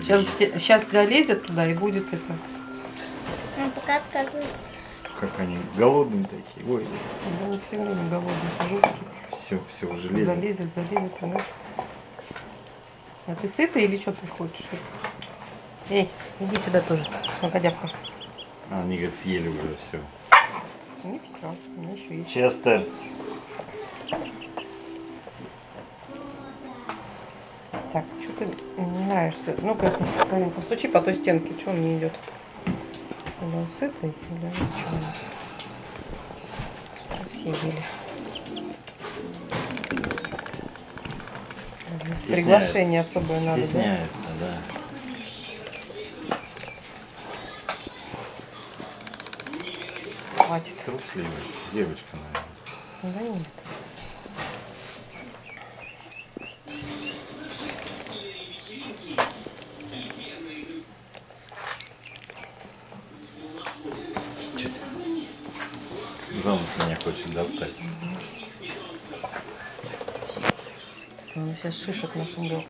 Сейчас, сейчас залезет туда и будет это. Он пока отказывается. Как они голодные такие. Ой, Да, все время голодный, жуткий. все, все, уже лезет. Залезет, залезет, она. А ты сытый или что ты хочешь? Эй, иди сюда тоже, погодявка. А, они, говорят, съели уже все. Не все, у меня еще есть. Честер. Так, что ты не нравишься? Ну-ка, Карин, постучи по той стенке, что он не идет? Или он сытый, или он что у нас? Все ели. Приглашение особое надо, да? Стесняется, да. Хватит. Трусливая девочка, наверное. Да нет. Замуж меня хочет достать. Он сейчас шишек нашим.